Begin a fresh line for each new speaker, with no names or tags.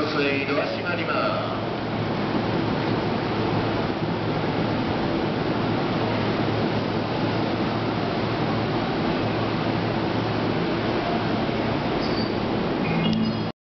争いの足まります。